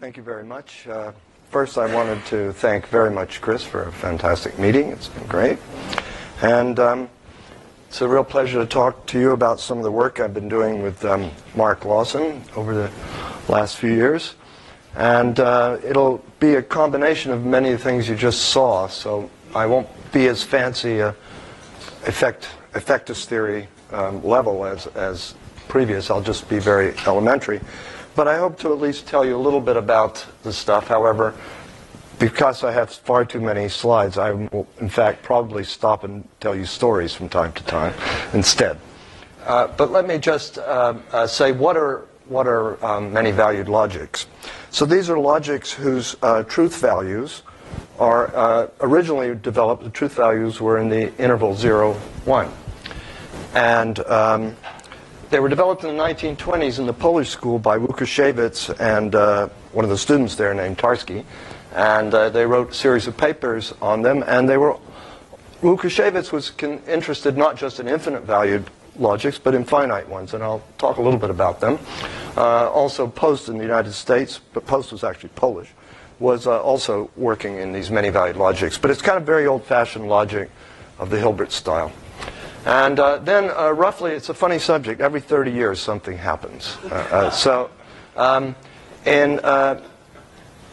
Thank you very much. Uh, first, I wanted to thank very much Chris for a fantastic meeting. It's been great. And um, it's a real pleasure to talk to you about some of the work I've been doing with um, Mark Lawson over the last few years. And uh, it'll be a combination of many things you just saw, so I won't be as fancy a effect, effectus theory um, level as, as previous. I'll just be very elementary. But I hope to at least tell you a little bit about the stuff. However, because I have far too many slides, I will, in fact, probably stop and tell you stories from time to time instead. Uh, but let me just uh, uh, say what are, what are um, many valued logics? So these are logics whose uh, truth values are uh, originally developed, the truth values were in the interval 0, 1. And um, they were developed in the 1920s in the Polish school by Łukasiewicz and uh, one of the students there named Tarski. And uh, they wrote a series of papers on them. And they were, Łukasiewicz was interested not just in infinite valued logics, but in finite ones. And I'll talk a little bit about them. Uh, also, Post in the United States, but Post was actually Polish, was uh, also working in these many valued logics. But it's kind of very old fashioned logic of the Hilbert style. And uh, then, uh, roughly, it's a funny subject. Every 30 years, something happens. Uh, uh so, um, in, uh,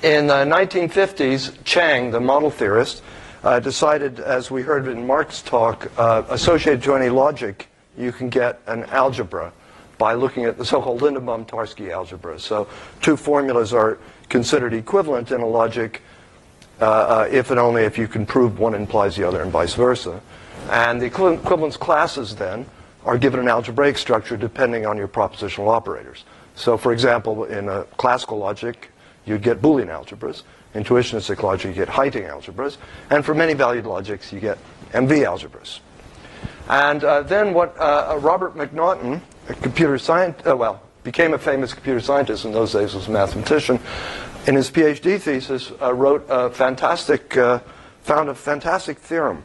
in the 1950s, Chang, the model theorist, uh, decided, as we heard in Mark's talk, associated to any logic, you can get an algebra by looking at the so-called Lindenbaum-Tarski algebra. So, two formulas are considered equivalent in a logic if and only if you can prove one implies the other and vice versa. And the equivalence classes then are given an algebraic structure depending on your propositional operators. So, for example, in a classical logic, you'd get Boolean algebras. In tuitionistic logic, you get Heyting algebras. And for many valued logics, you get MV algebras. And uh, then what uh, uh Robert McNaughton, a computer scientist, uh, well, became a famous computer scientist in those days, was a mathematician, in his PhD thesis uh, wrote a fantastic, uh, found a fantastic theorem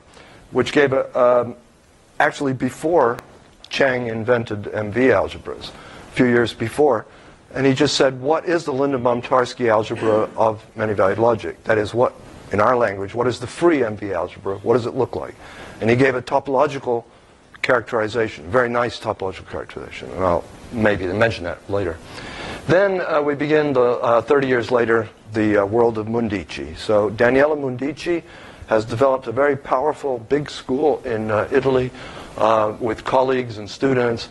which gave a, um, actually before Chang invented MV algebras, a few years before. And he just said, what is the Lindenbaum-Tarski algebra of many-valued logic? That is, what, in our language, what is the free MV algebra? What does it look like? And he gave a topological characterization, very nice topological characterization. And I'll maybe mention that later. Then uh, we begin, the, uh, 30 years later, the uh, world of Mundici. So Daniele Mundici has developed a very powerful big school in uh, Italy uh, with colleagues and students.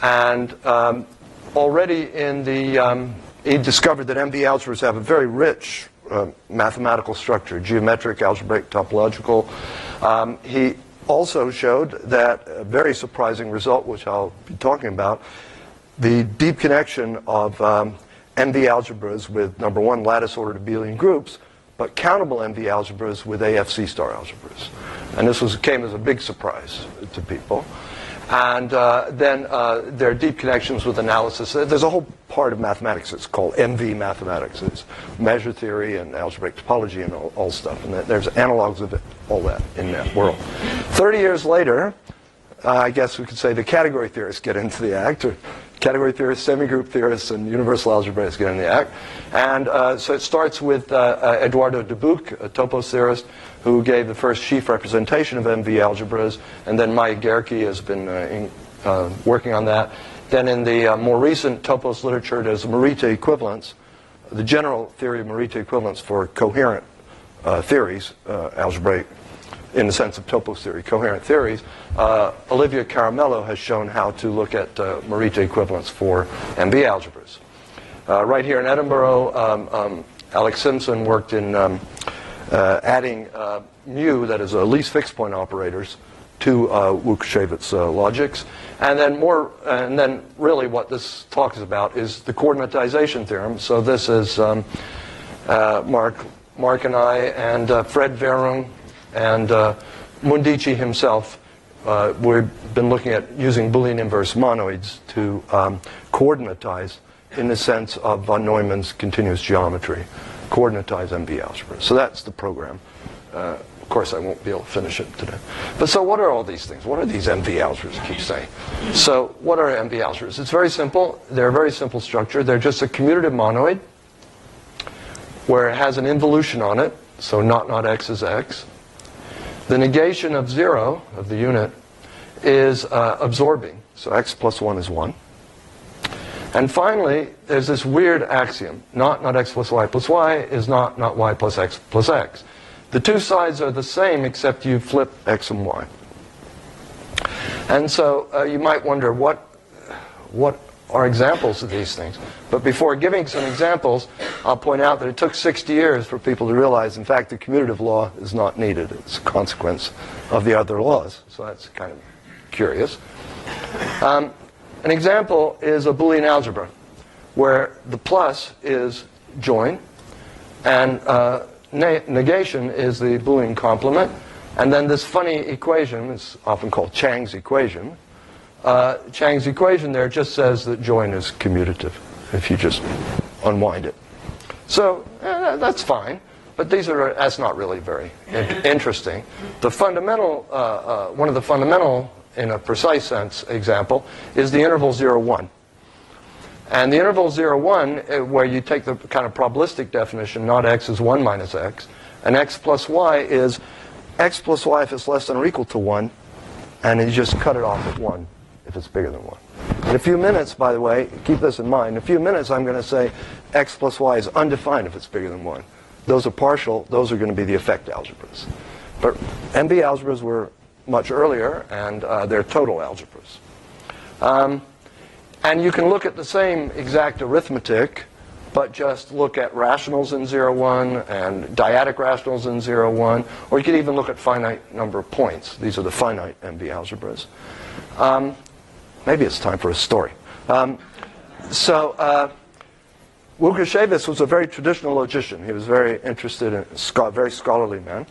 And um, already in the, um, he discovered that MV algebras have a very rich uh, mathematical structure, geometric, algebraic, topological. Um, he also showed that a very surprising result, which I'll be talking about, the deep connection of um, MV algebras with, number one, lattice ordered abelian groups, but countable MV algebras with AFC star algebras. And this was, came as a big surprise to people. And uh, then uh, there are deep connections with analysis. There's a whole part of mathematics that's called MV mathematics. It's measure theory and algebraic topology and all, all stuff. And there's analogs of it, all that in that world. 30 years later, uh, I guess we could say the category theorists get into the act, or category theorists, semigroup theorists, and universal algebraists get into the act. And uh, so it starts with uh, uh Eduardo Dubuc, a topos theorist, who gave the first sheaf representation of MV algebras, and then Maya Gehrke has been uh, in, uh, working on that. Then in the more recent topos literature, there's Morita equivalence, the general theory of Morita equivalence for coherent theories, algebraic in the sense of topos theory, coherent theories, uh, Olivia Caramello has shown how to look at uh, Morita equivalents for MV algebras. Uh, right here in Edinburgh, um, um, Alex Simpson worked in um, uh, adding uh, mu, that is, uh, least fixed point operators, to uh, Łukasiewicz logics. And then more, and then really what this talks about is the coordinatization theorem. So this is um, Mark, Mark and I and Fred Wehrung and uh, Mundici himself, uh, we've been looking at using Boolean inverse monoids to um, coordinatize in the sense of von Neumann's continuous geometry, coordinatize MV algebra. So that's the program. Uh, of course, I won't be able to finish it today. But so what are all these things? What are these MV algebras, keep saying? So what are MV algebras? It's very simple. They're a very simple structure. They're just a commutative monoid where it has an involution on it, so not not x is x. The negation of 0, of the unit, is uh, absorbing, so x plus 1 is 1. And finally, there's this weird axiom, not not x plus y plus y is not not y plus x plus x. The two sides are the same except you flip x and y. And so uh, you might wonder what, what are examples of these things. But before giving some examples, I'll point out that it took 60 years for people to realize, in fact, the commutative law is not needed. It's a consequence of the other laws. So that's kind of curious. Um, an example is a Boolean algebra, where the plus is join, and uh, negation is the Boolean complement. And then this funny equation is often called Chang's equation. Uh, Chang's equation there just says that join is commutative if you just unwind it. So eh, that's fine, but these are that's not really very in- interesting. The fundamental, uh, uh, one of the fundamental, in a precise sense, example is the interval 0, 1. And the interval 0, 1, eh, where you take the kind of probabilistic definition, not x is 1 minus x, and x plus y is x plus y if it's less than or equal to 1, and you just cut it off at 1 if it's bigger than 1. In a few minutes, by the way, keep this in mind, in a few minutes I'm going to say x plus y is undefined if it's bigger than 1. Those are partial, those are going to be the effect algebras. But MV algebras were much earlier, and uh, they're total algebras. Um, and you can look at the same exact arithmetic but just look at rationals in 0, 1 and dyadic rationals in 0, 1, or you could even look at finite number of points. These are the finite MV algebras. Um, maybe it's time for a story. Um, so, uh, Łukasiewicz was a very traditional logician. He was very interested in, very scholarly man.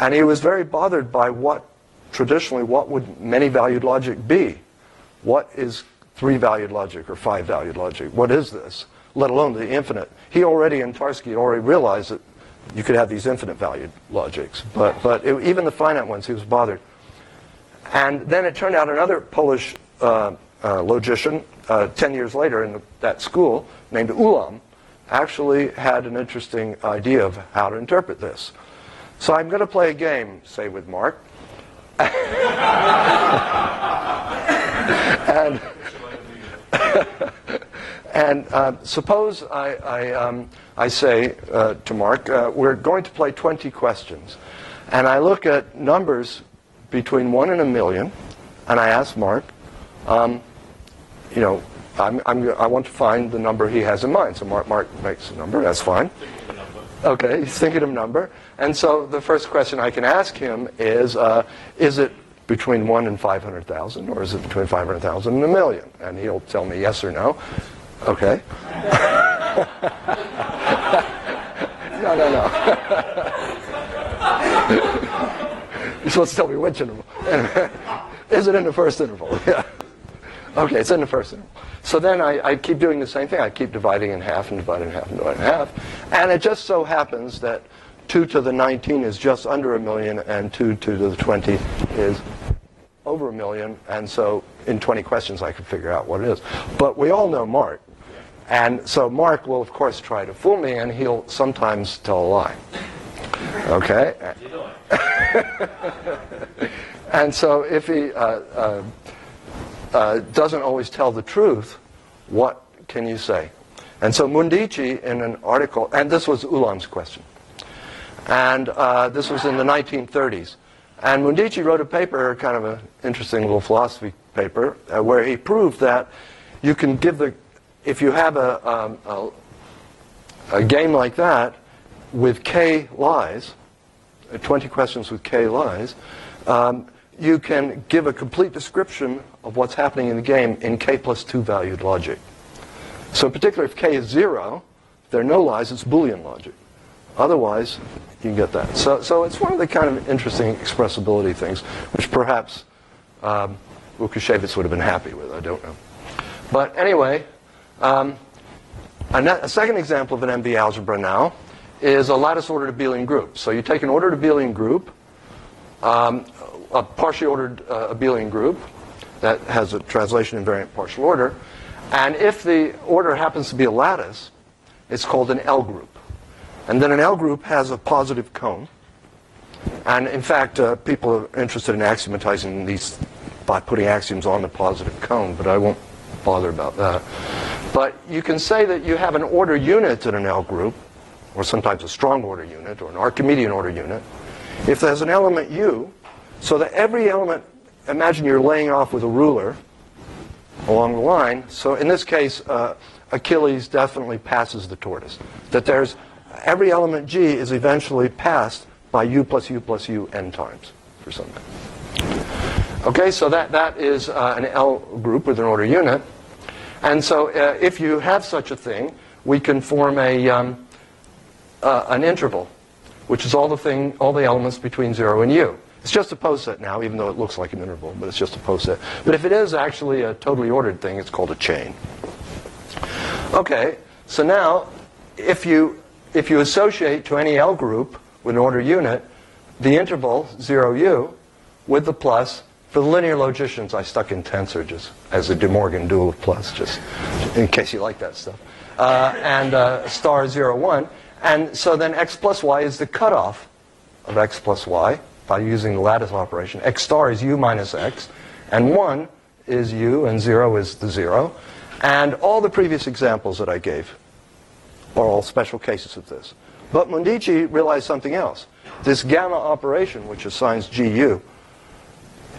And he was very bothered by what, traditionally, what would many-valued logic be? What is three-valued logic or five-valued logic? What is this? let alone the infinite. He already, in Tarski, already realized that you could have these infinite valued logics. But, but it, even the finite ones, he was bothered. And then it turned out another Polish logician, uh, 10 years later in that school, named Ulam, actually had an interesting idea of how to interpret this. So I'm going to play a game, say with Mark. and And uh, suppose I, I, um, I say uh, to Mark, uh, we're going to play 20 questions. And I look at numbers between 1 and a million, and I ask Mark, um, you know, I'm, I'm, i want to find the number he has in mind. So Mark, Mark makes a number, that's fine. Okay, he's thinking of a number. And so the first question I can ask him is, uh, is it between 1 and 500,000, or is it between 500,000 and a million? And he'll tell me yes or no. Okay. no, no, no. You're supposed to tell me which interval. Is it in the first interval? Yeah. Okay, it's in the first interval. So then I, I, keep doing the same thing. I keep dividing in half and dividing in half and dividing in half. And it just so happens that 2 to the 19 is just under a million and 2 to the 20 is over a million. And so in 20 questions I can figure out what it is. But we all know Mark. And so Mark will, of course, try to fool me, and he'll sometimes tell a lie. Okay? and so if he uh, uh, uh, doesn't always tell the truth, what can you say? And so Mundici, in an article, and this was Ulam's question, and uh, this was in the 1930s. And Mundici wrote a paper, kind of an interesting little philosophy paper, uh, where he proved that you can give the if you have a, um, a, a, game like that with k lies, uh, 20 questions with k lies, um, you can give a complete description of what's happening in the game in k plus 2 valued logic. So in particular, if k is 0, if there are no lies, it's Boolean logic. Otherwise, you can get that. So, so it's one of the kind of interesting expressibility things, which perhaps um, Łukasiewicz would have been happy with. I don't know. But anyway, um, a, a, second example of an MV algebra now is a lattice ordered abelian group. So you take an ordered abelian group, um, a partially ordered uh, abelian group that has a translation invariant partial order, and if the order happens to be a lattice, it's called an L group. And then an L group has a positive cone. And in fact, uh, people are interested in axiomatizing these by putting axioms on the positive cone, but I won't bother about that. But you can say that you have an order unit in an L group, or sometimes a strong order unit, or an Archimedean order unit, if there's an element U, so that every element, imagine you're laying off with a ruler along the line. So in this case, uh, Achilles definitely passes the tortoise. That there's every element G is eventually passed by U plus U plus U n times for something. Okay, so that, that is uh, an L group with an order unit. And so uh, if you have such a thing, we can form a, um, uh, an interval, which is all the, thing, all the elements between 0 and U. It's just a poset now, even though it looks like an interval, but it's just a poset. But if it is actually a totally ordered thing, it's called a chain. Okay, so now if you, if you associate to any L group with an order unit the interval 0U with the plus for the linear logicians, I stuck in tensor just as a De Morgan dual of plus, just in case you like that stuff. Uh, and uh, star 0, 1. And so then x plus y is the cutoff of x plus y by using the lattice operation. x star is u minus x, and 1 is u, and 0 is the 0. And all the previous examples that I gave are all special cases of this. But Mundici realized something else. This gamma operation, which assigns GU,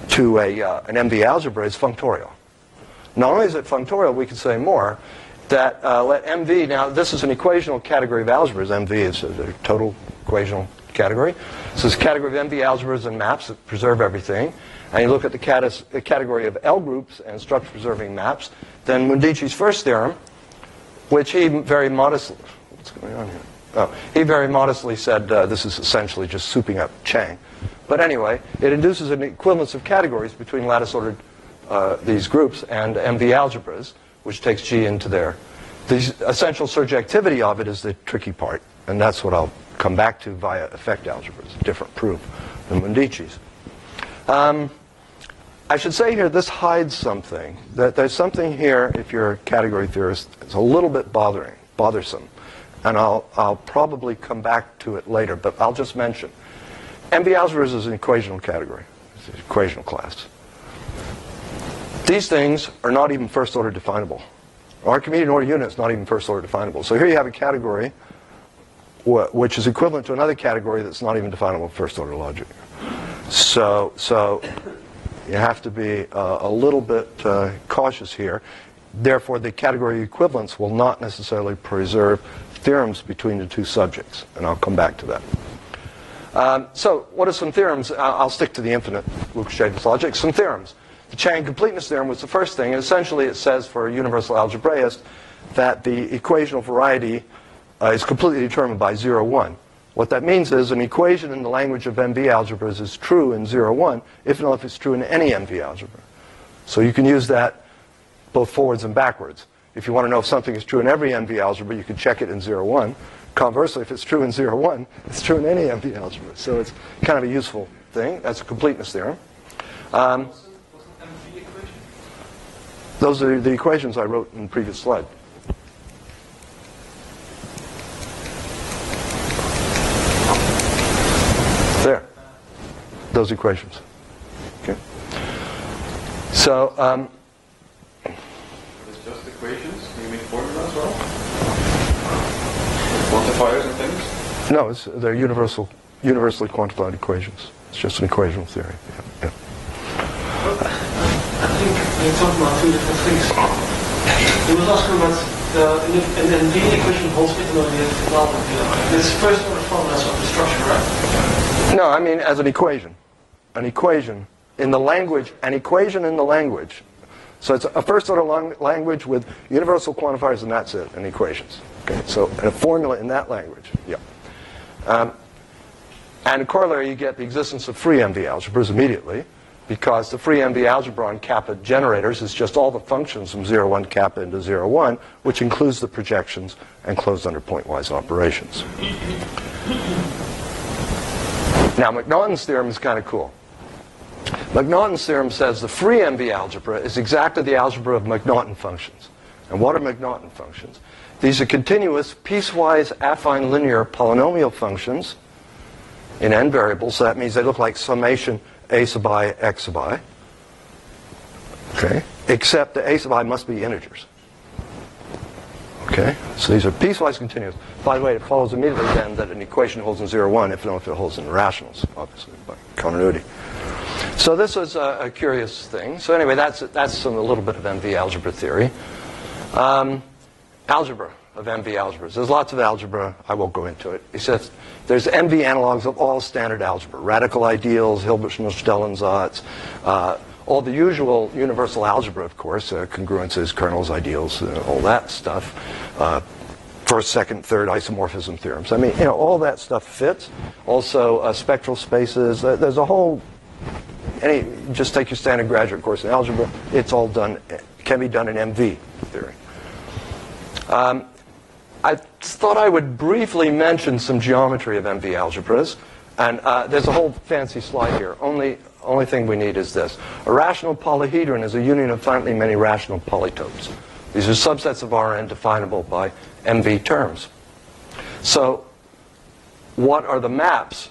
to a, uh, an MV algebra is functorial. Not only is it functorial, we can say more, that uh, let MV, now this is an equational category of algebras. MV is a, a total equational category. So a category of MV algebras and maps that preserve everything. And you look at the, the category of L groups and structure preserving maps, then Mundici's first theorem, which he very modestly, what's going on here? Oh, he very modestly said uh, this is essentially just souping up Chang. But anyway, it induces an equivalence of categories between lattice-ordered uh, these groups and MV algebras, which takes G into there. The essential surjectivity of it is the tricky part, and that's what I'll come back to via effect algebras, a different proof than Mundici's. Um, I should say here, this hides something. That there's something here, if you're a category theorist, it's a little bit bothering, bothersome. And I'll, I'll probably come back to it later, but I'll just mention. MV algebras is an equational category. It's an equational class. These things are not even first order definable. Archimedean order unit is not even first order definable. So here you have a category which is equivalent to another category that's not even definable first order logic. So, so you have to be uh, a little bit uh, cautious here. Therefore, the category equivalence will not necessarily preserve theorems between the two subjects, and I'll come back to that. Um, so, what are some theorems? I'll stick to the infinite Lucas logic. Some theorems. The Chang completeness theorem was the first thing, and essentially it says for a universal algebraist that the equational variety uh, is completely determined by 0, 1. What that means is an equation in the language of MV algebras is true in 0, 1, if and only if it's true in any MV algebra. So you can use that both forwards and backwards. If you want to know if something is true in every MV algebra, you can check it in 0, 1. Conversely, if it's true in 0, 1, it's true in any MV algebra. So it's kind of a useful thing. That's a completeness theorem. Um, those are the equations I wrote in the previous slide. There. Those equations. Okay. So, um, just equations? Do you mean formulas as well? Quantifiers and things? No, it's, they're universal, universally quantified equations. It's just an equational theory. Yeah. yeah. I think you're talking about two different things. You was asking about uh, and then the equation holds infinitely well this first order formulas of the structure, right? No, I mean as an equation. An equation in the language, an equation in the language so it's a first order lang- language with universal quantifiers, and that's it, and equations. Okay, so a formula in that language. Yeah. Um, and a corollary, you get the existence of free MV algebras immediately, because the free MV algebra on kappa generators is just all the functions from 0, 1 kappa into 0, 1, which includes the projections and closed under pointwise operations. Now, McNaughton's theorem is kind of cool. McNaughton's theorem says the free MV algebra is exactly the algebra of McNaughton functions. And what are McNaughton functions? These are continuous, piecewise, affine linear polynomial functions in n variables. So that means they look like summation a sub i, x sub i. Okay? Except the a sub i must be integers. Okay? So these are piecewise continuous. By the way, it follows immediately then that an equation holds in 0, 1 if only if it holds in rationals, obviously, by continuity. So this is a, a curious thing. So anyway, that's, that's a little bit of MV algebra theory. Um, algebra of MV algebras. There's lots of algebra. I won't go into it. He says there's MV analogs of all standard algebra. Radical ideals, Hilbert-Schmidt-Stellensatz, uh, all the usual universal algebra, of course, uh, congruences, kernels, ideals, uh, all that stuff. Uh, first, second, third isomorphism theorems. I mean, you know, all that stuff fits. Also, uh, spectral spaces. Uh, there's a whole. Any, just take your standard graduate course in algebra. It's all done. Can be done in MV theory. Um, I thought I would briefly mention some geometry of MV algebras. And uh, there's a whole fancy slide here. Only, only thing we need is this. A rational polyhedron is a union of finitely many rational polytopes. These are subsets of Rn definable by MV terms. So, what are the maps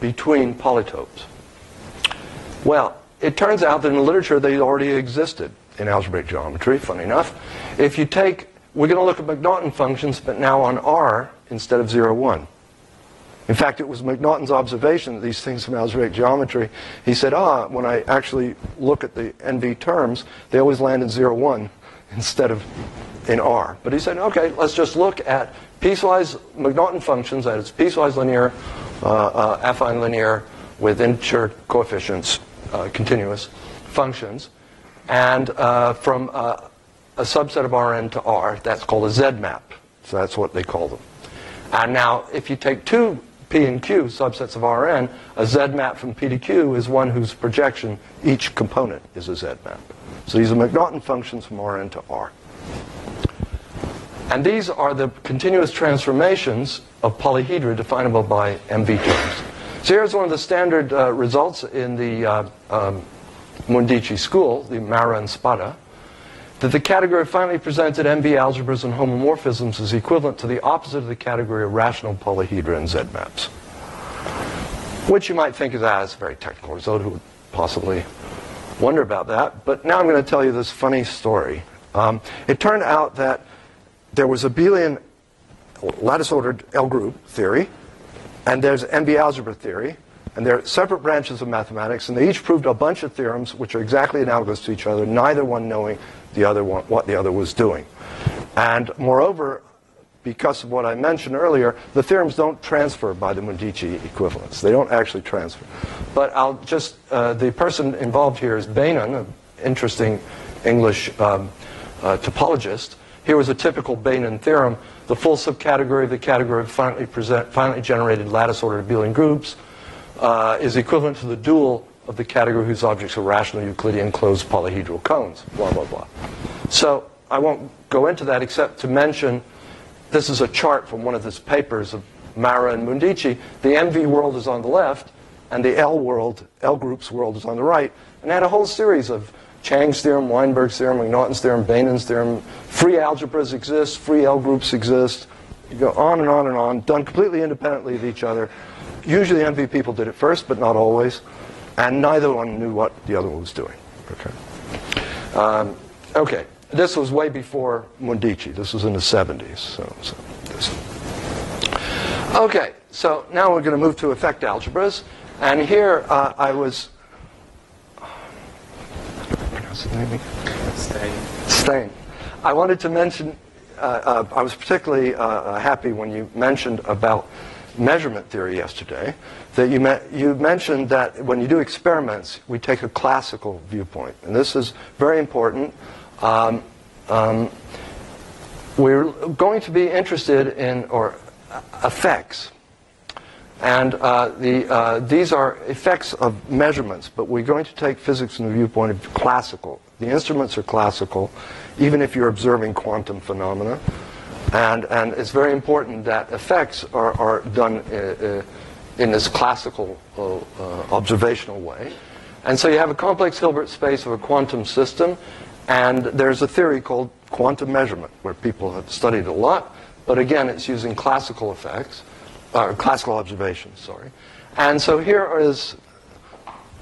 between polytopes? Well, it turns out that in the literature they already existed in algebraic geometry, funny enough. If you take, we're going to look at McNaughton functions, but now on R instead of 0, 1. In fact, it was McNaughton's observation that these things from algebraic geometry, he said, ah, when I actually look at the MV terms, they always land in 0, 1 instead of in R. But he said, okay, let's just look at piecewise McNaughton functions, that is piecewise linear, uh, uh, affine linear with integer coefficients, continuous functions, and uh, from uh, a subset of Rn to R, that's called a Z map. So that's what they call them. And now, if you take two P and Q subsets of Rn, a Z map from P to Q is one whose projection, each component is a Z map. So these are McNaughton functions from Rn to R. And these are the continuous transformations of polyhedra definable by MV terms. So here's one of the standard uh, results in the uh, um, Mundici school, the Marra and Spada, that the category finally presented MV algebras and homomorphisms is equivalent to the opposite of the category of rational polyhedra and Z maps. Which you might think is, ah, it's a very technical result. Who would possibly wonder about that? But now I'm going to tell you this funny story. Um, it turned out that there was abelian lattice-ordered L group theory, and there's MV algebra theory, and they're separate branches of mathematics, and they each proved a bunch of theorems which are exactly analogous to each other, neither one knowing the other one, what the other was doing. And moreover, because of what I mentioned earlier, the theorems don't transfer by the Mundici equivalence. They don't actually transfer. But I'll just, uh, the person involved here is Beynon, an interesting English um, uh, topologist. Here was a typical Beynon theorem. The full subcategory of the category of finitely, present, generated lattice-ordered abelian groups uh, is equivalent to the dual of the category whose objects are rational Euclidean closed polyhedral cones, blah, blah, blah. So I won't go into that except to mention this is a chart from one of his papers of Marra and Mundici. The MV world is on the left, and the L world, L group's world is on the right. And had a whole series of Chang's theorem, Weinberg's theorem, McNaughton's theorem, Beynon's theorem. Free algebras exist, free L groups exist. You go on and on and on, done completely independently of each other. Usually MV people did it first, but not always. And neither one knew what the other one was doing. Okay. Um, okay. This was way before Mundici. This was in the 70s. So, so this. Okay. So now we're going to move to effect algebras. And here uh, I was. Stay. Stein. I wanted to mention. Uh, uh, I was particularly uh, happy when you mentioned about measurement theory yesterday that you, me- you mentioned that when you do experiments, we take a classical viewpoint. And this is very important. Um, um, we're going to be interested in or uh, effects. And uh, the, uh, these are effects of measurements, but we're going to take physics from the viewpoint of classical. The instruments are classical, even if you're observing quantum phenomena. And, and it's very important that effects are, are done uh, uh, in this classical uh, uh, observational way. And so you have a complex Hilbert space of a quantum system, and there's a theory called quantum measurement, where people have studied a lot, but again, it's using classical effects, uh, classical observations, sorry. And so here is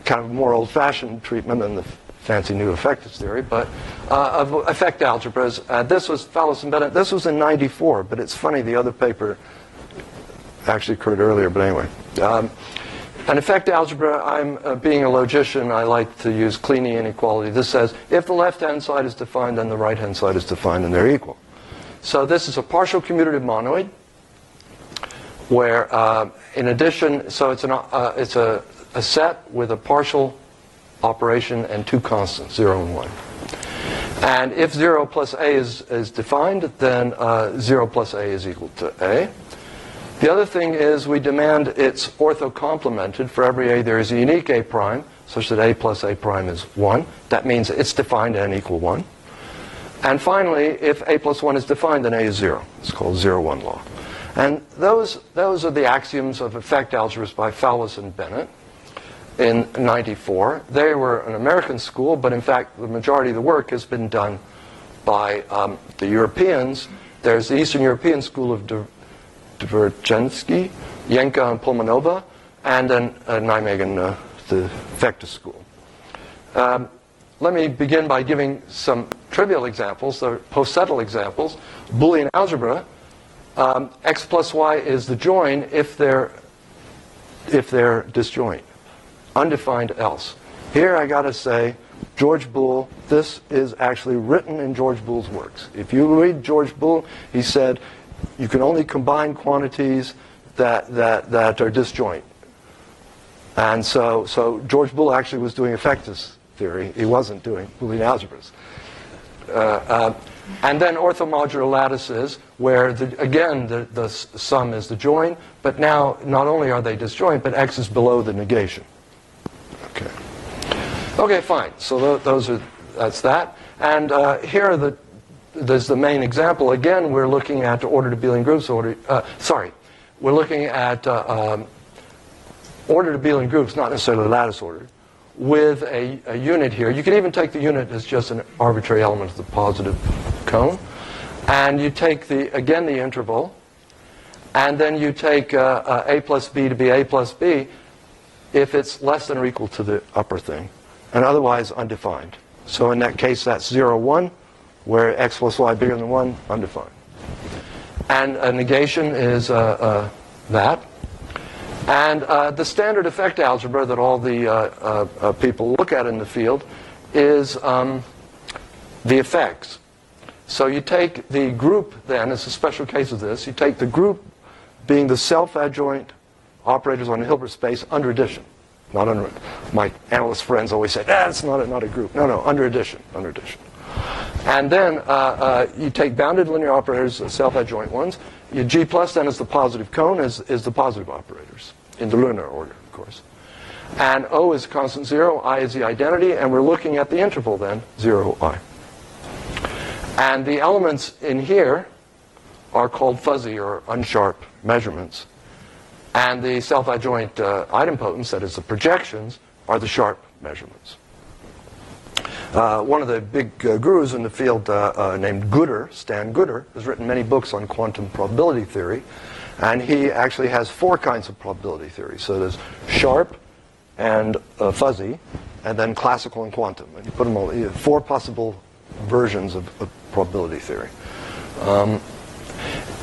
kind of more old-fashioned treatment than the fancy new effectus theory, but uh, of effect algebras. Uh, this was Foulis and Bennett. This was in 94, but it's funny, the other paper actually occurred earlier, but anyway. Um, an effect algebra, I'm uh, being a logician, I like to use Kleene inequality. This says if the left-hand side is defined, then the right-hand side is defined, and they're equal. So this is a partial commutative monoid, where uh, in addition, so it's, an, uh, it's a, a set with a partial operation and two constants, 0 and 1. And if 0 plus a is, is defined, then uh, 0 plus a is equal to a. The other thing is we demand it's orthocomplemented. For every a, there is a unique a prime, such that a plus a prime is 1. That means it's defined n equal 1. And finally, if a plus 1 is defined, then a is 0. It's called 0-1 law. And those, those are the axioms of effect algebras by Foulis and Bennett in 94. They were an American school, but in fact, the majority of the work has been done by um, the Europeans. There's the Eastern European School of Dvurečenskij, Jenča and Pulmanova, and then uh, Nijmegen, uh, the Vector School. Um, let me begin by giving some trivial examples, the post-settle examples. Boolean algebra, um, x plus y is the join if they're, if they're disjoint. Undefined else. Here I got to say, George Boole, this is actually written in George Boole's works. If you read George Boole, he said, you can only combine quantities that, that, that are disjoint. And so, so George Boole actually was doing effectus theory. He wasn't doing Boolean algebras. Uh, uh, and then orthomodular lattices, where, the, again, the, the sum is the join, but now not only are they disjoint, but x is below the negation. Okay. Okay, fine. So th those are, that's that. And uh, here are the, there's the main example. Again, we're looking at ordered abelian groups. Order, uh, sorry, we're looking at uh, um, ordered abelian groups, not necessarily lattice order with a, a, unit here. You can even take the unit as just an arbitrary element of the positive cone. And you take, the again, the interval, and then you take uh, uh, a plus b to be a plus b if it's less than or equal to the upper thing, and otherwise undefined. So in that case, that's 0, 1, where x plus y bigger than 1, undefined. And a negation is uh, uh that. And uh, the standard effect algebra that all the uh, uh, uh, people look at in the field is um, the effects. So you take the group then, it's a special case of this, you take the group being the self-adjoint operators on a Hilbert space under addition. Not under, my analyst friends always say, ah, it's not a, not a group. No, no, under addition, under addition. And then uh, uh, you take bounded linear operators, self-adjoint ones, your G plus then is the positive cone, is, is the positive operators, in the linear order, of course. And O is constant 0, I is the identity, and we're looking at the interval then, 0, I. And the elements in here are called fuzzy or unsharp measurements. And the self-adjoint uh, idempotents, that is the projections, are the sharp measurements. Uh, one of the big uh, gurus in the field uh, uh, named Gudder, Stan Gudder, has written many books on quantum probability theory. And he actually has four kinds of probability theory. So there's sharp and uh, fuzzy, and then classical and quantum. And you put them all, four possible versions of, of probability theory. Um,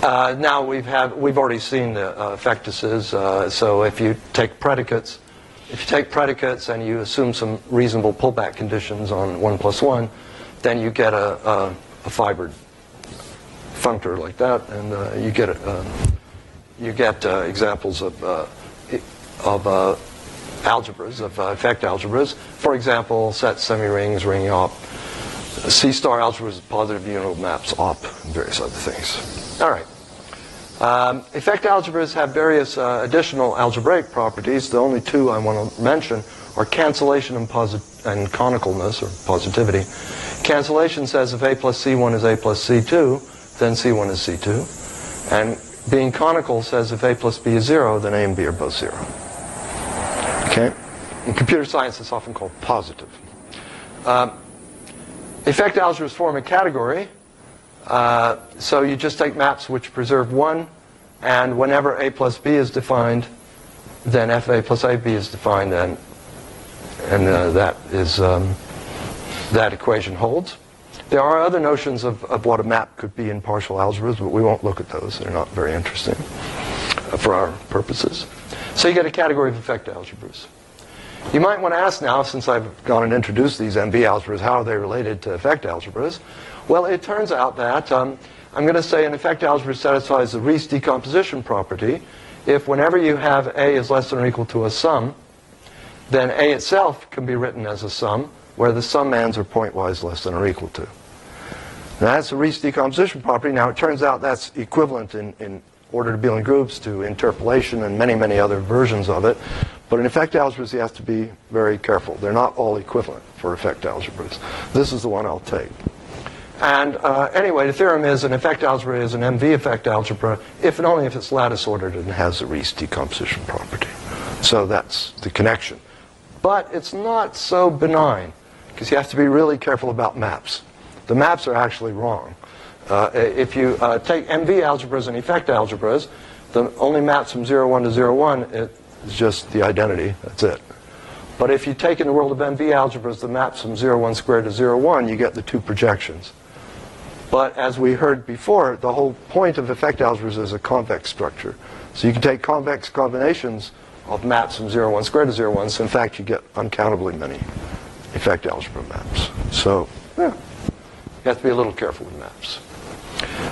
uh, now we've have we've already seen the uh, effectuses. Uh, so if you take predicates, if you take predicates and you assume some reasonable pullback conditions on 1 plus 1, then you get a, a, a fibered functor like that, and uh, you get, uh, you get uh, examples of, of algebras, of effect algebras. For example, set semi-rings, ring op, C-star algebras, positive unit maps, op, and various other things. All right. Um, effect algebras have various uh, additional algebraic properties. The only two I want to mention are cancellation and, and conicalness, or positivity. Cancellation says if A plus C1 is A plus C2, then C1 is C2. And being conical says if A plus B is 0, then A and B are both 0. Okay? In computer science, it's often called positive. Um, effect algebras form a category Uh, so you just take maps which preserve 1, and whenever a plus b is defined, then fa plus ab is defined, and, and uh, that is um, that equation holds. There are other notions of, of what a map could be in partial algebras, but we won't look at those. They're not very interesting uh, for our purposes. So you get a category of effect algebras. You might want to ask now, since I've gone and introduced these MV algebras, how are they related to effect algebras? Well, it turns out that um, I'm going to say an effect algebra satisfies the Riesz decomposition property if whenever you have A is less than or equal to a sum, then A itself can be written as a sum, where the sum summands are pointwise less than or equal to. Now, that's the Riesz decomposition property. Now, it turns out that's equivalent in, in ordered abelian groups to interpolation and many, many other versions of it. But in effect algebras, you have to be very careful. They're not all equivalent for effect algebras. This is the one I'll take. And uh, anyway, the theorem is an effect algebra is an MV effect algebra if and only if it's lattice ordered and has the Riesz decomposition property. So that's the connection. But it's not so benign because you have to be really careful about maps. The maps are actually wrong. Uh, if you uh, take MV algebras and effect algebras, the only maps from 0, 1 to 0, 1 is just the identity. That's it. But if you take in the world of MV algebras the maps from 0, 1 squared to 0, 1, you get the two projections. But as we heard before, the whole point of effect algebras is a convex structure. So you can take convex combinations of maps from 0, 1 squared to 0, 1. So in fact, you get uncountably many effect algebra maps. So yeah, you have to be a little careful with maps.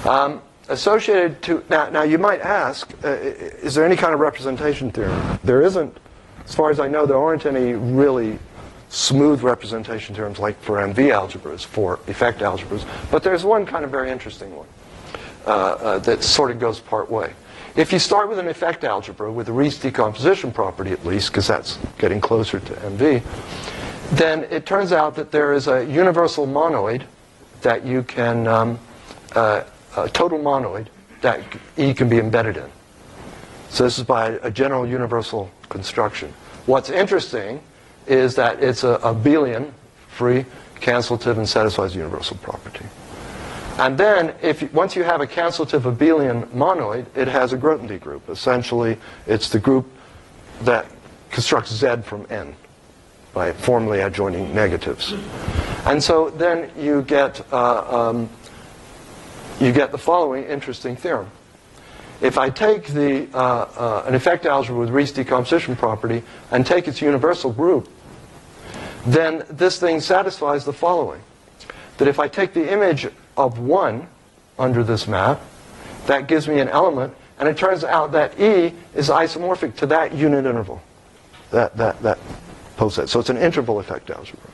Um, associated to now, now you might ask, uh, is there any kind of representation theorem? There isn't. As far as I know, there aren't any really smooth representation theorems like for MV algebras, for effect algebras, but there's one kind of very interesting one uh, uh, that sort of goes part way. If you start with an effect algebra, with the Riesz decomposition property at least, because that's getting closer to MV, then it turns out that there is a universal monoid that you can, um, uh, a total monoid that E can be embedded in. So this is by a general universal construction. What's interesting is that it's a abelian, free, cancellative, and satisfies universal property. And then, if you, once you have a cancellative abelian monoid, it has a Grothendieck group. Essentially, it's the group that constructs Z from N by formally adjoining negatives. And so then you get, uh, um, you get the following interesting theorem. If I take the, uh, uh, an effect algebra with Riesz decomposition property and take its universal group, then this thing satisfies the following. That if I take the image of 1 under this map, that gives me an element, and it turns out that E is isomorphic to that unit interval, that, that, that poset. So it's an interval effect algebra.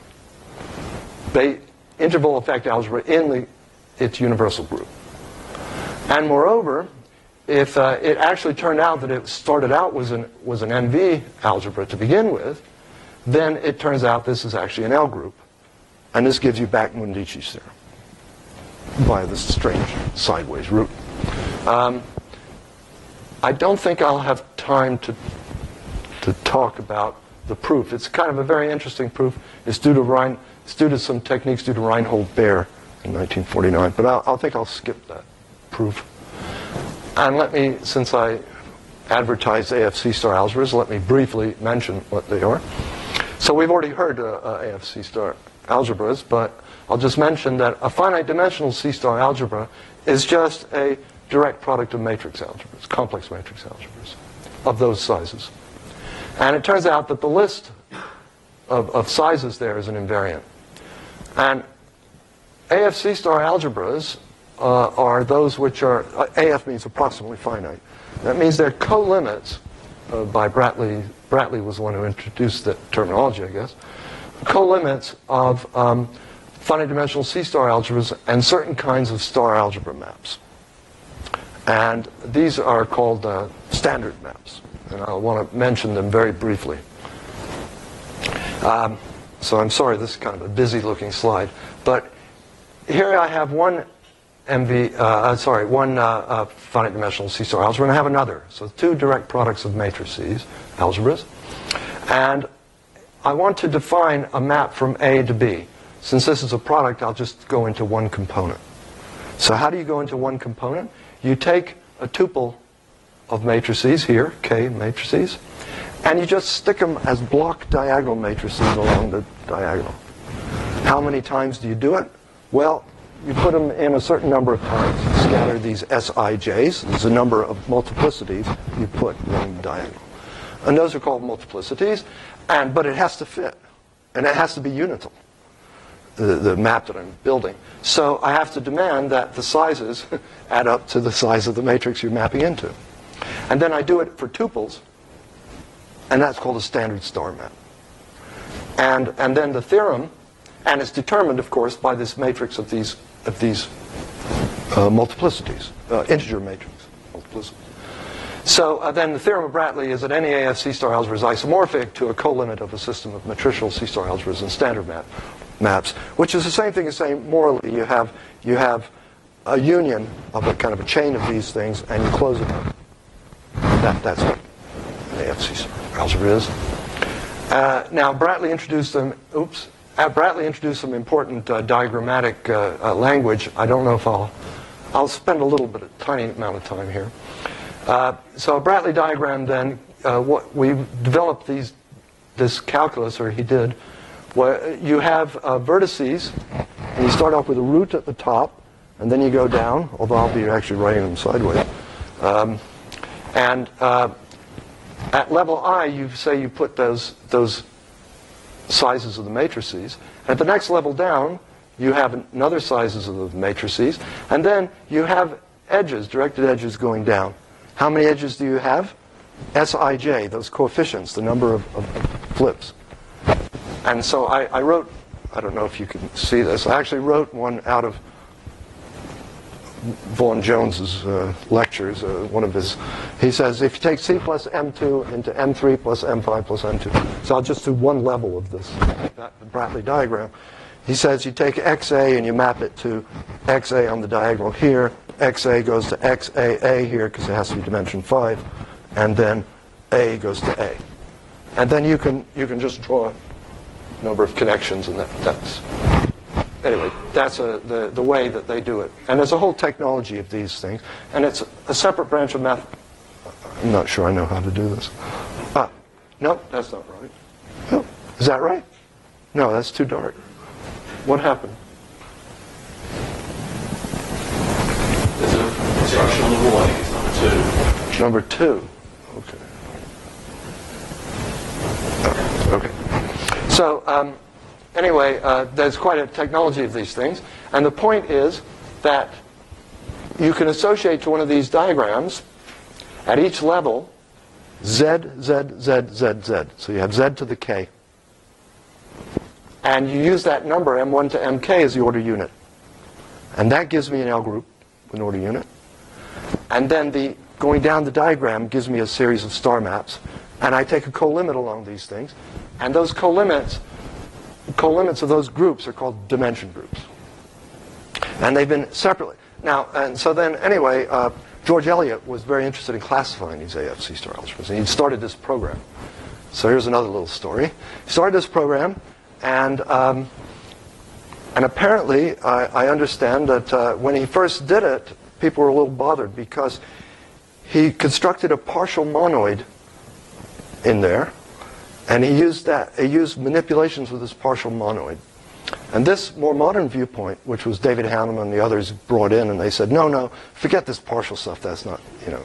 They, interval effect algebra in the, its universal group. And moreover, if uh, it actually turned out that it started out was an, was an MV algebra to begin with, then it turns out this is actually an L group. And this gives you back Mundici's theorem by this strange sideways route. Um, I don't think I'll have time to, to talk about the proof. It's kind of a very interesting proof. It's due to, Rein, it's due to some techniques due to Reinhold Baer in 1949. But I'll, I'll think I'll skip that proof. And let me, since I advertised AFC star algebras, let me briefly mention what they are. So we've already heard uh, uh, AFC star algebras, but I'll just mention that a finite dimensional C star algebra is just a direct product of matrix algebras, complex matrix algebras of those sizes. And it turns out that the list of, of sizes there is an invariant. And AFC star algebras uh, are those which are, uh, AF means approximately finite. That means they're co-limits uh, by Bratteli. Bratteli was the one who introduced that terminology, I guess. Co-limits of um, finite dimensional C-star algebras and certain kinds of star algebra maps. And these are called uh, standard maps. And I want to mention them very briefly. Um, so I'm sorry, this is kind of a busy looking slide. But here I have one MV, uh, uh, sorry, one uh, uh, finite dimensional C-star algebra, and I have another. So two direct products of matrices, algebras. And I want to define a map from A to B. Since this is a product, I'll just go into one component. So how do you go into one component? You take a tuple of matrices here, K matrices, and you just stick them as block diagonal matrices along the diagonal. How many times do you do it? Well, you put them in a certain number of times. Scatter these Sij's. There's a number of multiplicities you put along the diagonal. And those are called multiplicities, and, but it has to fit. And it has to be unital, the, the map that I'm building. So I have to demand that the sizes add up to the size of the matrix you're mapping into. And then I do it for tuples, and that's called a standard star map. And, and then the theorem, and it's determined, of course, by this matrix of these, of these uh, multiplicities, uh, integer matrix multiplicities. So uh, then the theorem of Bratteli is that any C-star algebra is isomorphic to a colimit of a system of matricial C-star algebras and standard map, maps, which is the same thing as saying morally you have, you have a union of a kind of a chain of these things and you close it up. That, that's what an AF C-star algebra is. Uh, now, Bratteli introduced them, oops, Bratteli introduced some important uh, diagrammatic uh, uh, language. I don't know if I'll, I'll spend a little bit, a tiny amount of time here. Uh, so a Bratteli diagram then, uh, what we developed these, this calculus, or he did, where you have vertices, and you start off with a root at the top, and then you go down, although I'll be actually writing them sideways. Um, and at level i, you say you put those, those sizes of the matrices. At the next level down, you have another sizes of the matrices. And then you have edges, directed edges going down. How many edges do you have? Sij, those coefficients, the number of, of flips. And so I, I wrote, I don't know if you can see this, I actually wrote one out of Vaughan Jones's uh, lectures, uh, one of his, he says if you take C plus M2 into M3 plus M5 plus M2, so I'll just do one level of this Bratteli diagram. He says you take XA and you map it to XA on the diagonal here, XA goes to XAA here because it has to be dimension 5, and then A goes to A. And then you can, you can just draw a number of connections and that, that's anyway, that's a, the, the way that they do it. And there's a whole technology of these things. And it's a separate branch of math. I'm not sure I know how to do this. Ah, no, that's not right. No. Is that right? No, that's too dark. What happened? There's a instruction on the wall, it's number two. Number two. Okay. Oh, okay. So, um, anyway, uh, there's quite a technology of these things. And the point is that you can associate to one of these diagrams at each level Z, Z, Z, Z, Z. So you have Z to the K. And you use that number, M1 to MK, as the order unit. And that gives me an L group, an order unit. And then the going down the diagram gives me a series of star maps. And I take a colimit along these things. And those colimits, colimits of those groups are called dimension groups. And they've been separately. Now, and so then, anyway, uh, George Elliott was very interested in classifying these AFC star algebras. And he started this program. So here's another little story. He started this program, and um, and apparently, I, I understand that uh, when he first did it, people were a little bothered because he constructed a partial monoid in there, and he used that. He used manipulations with this partial monoid. And this more modern viewpoint, which was David Handelman and the others brought in, and they said, no, no, forget this partial stuff. That's not, you know,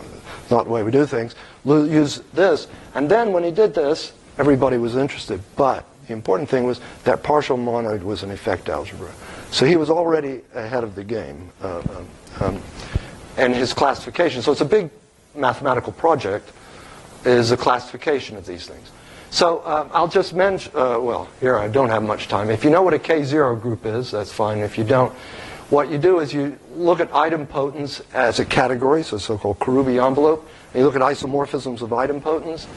not the way we do things. Use this. And then when he did this, everybody was interested. But the important thing was that partial monoid was an effect algebra. So he was already ahead of the game uh, um, um, and his classification. So it's a big mathematical project is the classification of these things. So um, I'll just mention, uh, well, here I don't have much time. If you know what a K0 group is, that's fine. If you don't, what you do is you look at idempotents as a category, so so-called Karoubi envelope. And you look at isomorphisms of idempotents,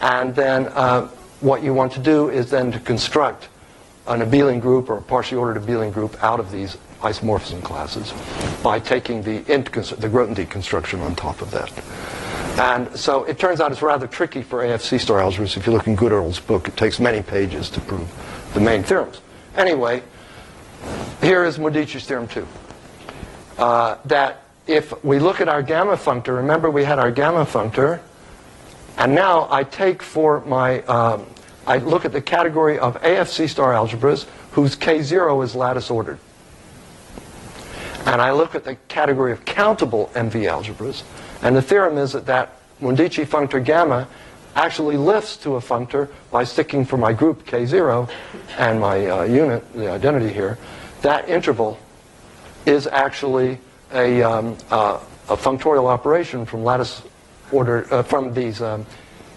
and then uh, what you want to do is then to construct an abelian group or a partially ordered abelian group out of these isomorphism classes by taking the, int the Grothendieck construction on top of that. And so it turns out it's rather tricky for AFC star algebras. If you look in Goodearl's book, it takes many pages to prove the main theorems. Anyway, here is Mundici's theorem 2. uh, that if we look at our gamma functor, remember we had our gamma functor, and now I take for my, um, I look at the category of AFC star algebras whose K0 is lattice ordered. And I look at the category of countable MV algebras, and the theorem is that that Mundici functor gamma actually lifts to a functor by sticking for my group K0 and my uh, unit, the identity here. That interval is actually a, um, uh, a functorial operation from lattice order uh, from these um,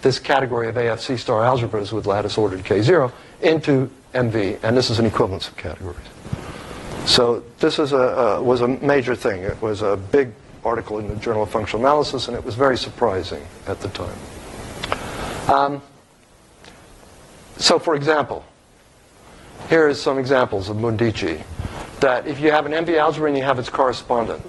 this category of AFC star algebras with lattice ordered K0 into MV, and this is an equivalence of categories. So this is a, was a major thing. It was a big article in the Journal of Functional Analysis, and it was very surprising at the time. Um, so, for example, here is some examples of Mundici. That if you have an MV algebra and you have its correspondent.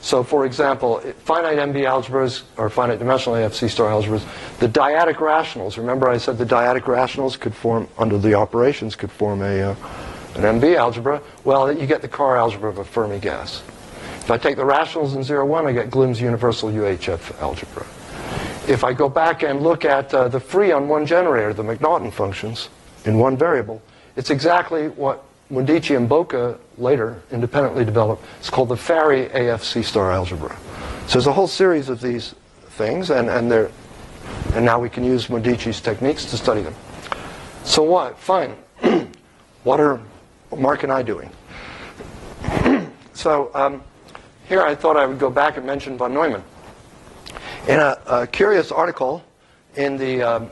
So, for example, finite MV algebras or finite dimensional AFC star algebras, the dyadic rationals. Remember, I said the dyadic rationals could form under the operations could form a uh, an MV algebra. Well, you get the CAR algebra of a Fermi gas. If I take the rationals in 0, 1, I get Glimm's universal UHF algebra. If I go back and look at uh, the free on one generator, the McNaughton functions, in one variable, it's exactly what Mundici and Boca later independently developed. It's called the Farey AFC star algebra. So there's a whole series of these things, and, and, they're, and now we can use Mundici's techniques to study them. So what? Fine. what are Mark and I doing? so um, here I thought I would go back and mention von Neumann. In a, a curious article in the um,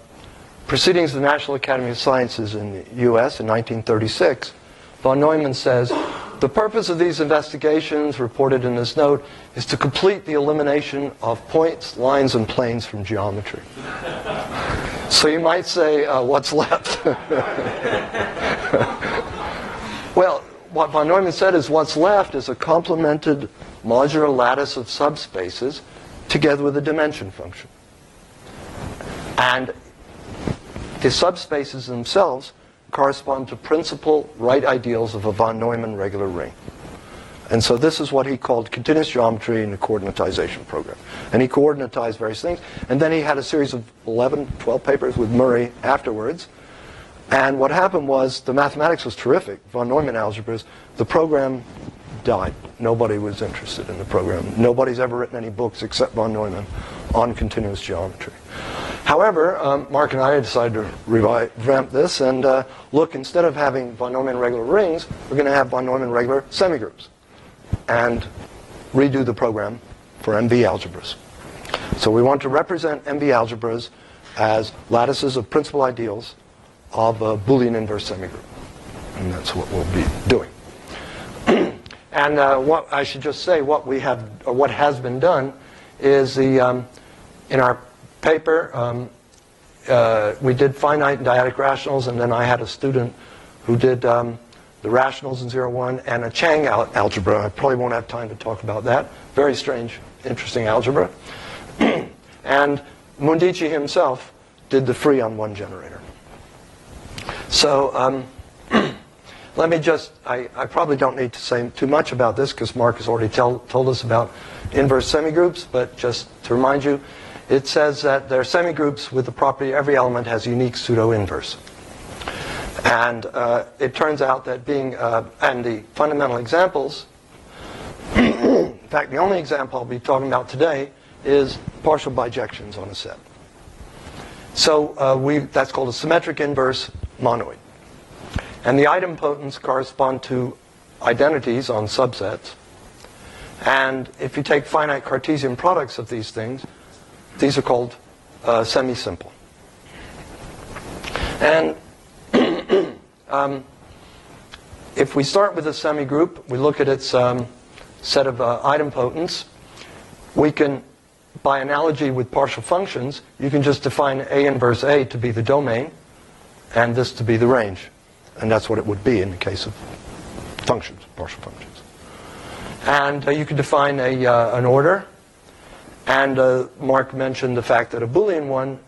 Proceedings of the National Academy of Sciences in the U.S. in 1936, von Neumann says, the purpose of these investigations, reported in this note, is to complete the elimination of points, lines, and planes from geometry. so you might say, uh, what's left? well, what von Neumann said is what's left is a complemented modular lattice of subspaces together with a dimension function. And the subspaces themselves correspond to principal right ideals of a von Neumann regular ring. And so this is what he called continuous geometry in the coordinatization program. And he coordinatized various things. And then he had a series of 11, 12 papers with Murray afterwards. And what happened was the mathematics was terrific, von Neumann algebras. The program died. Nobody was interested in the program. Nobody's ever written any books except von Neumann on continuous geometry. However, um, Mark and I decided to revamp this and uh, look, instead of having von Neumann regular rings, we're going to have von Neumann regular semigroups and redo the program for MV algebras. So we want to represent MV algebras as lattices of principal ideals of a Boolean inverse semigroup. And that's what we'll be doing. And uh, what I should just say, what we have, or what has been done, is the um, in our paper um, uh, we did finite and dyadic rationals, and then I had a student who did um, the rationals in 01 and a Chang al- algebra. I probably won't have time to talk about that. Very strange, interesting algebra. and Mundici himself did the free on one generator. So. Let me just, I, I, probably don't need to say too much about this because Mark has already tell, told us about inverse semigroups, but just to remind you, it says that there are semigroups with the property every element has unique pseudo-inverse. And uh, it turns out that being, uh, and the fundamental examples, in fact, the only example I'll be talking about today is partial bijections on a set. So uh, we, that's called a symmetric inverse monoid. And the idempotents correspond to identities on subsets. And if you take finite Cartesian products of these things, these are called uh, semi-simple. And um, if we start with a semigroup, we look at its um, set of uh, idempotents, we can, by analogy with partial functions, you can just define A inverse A to be the domain and this to be the range. And that's what it would be in the case of functions, partial functions. And uh, you can define a, uh, an order. And uh, Mark mentioned the fact that a Boolean one,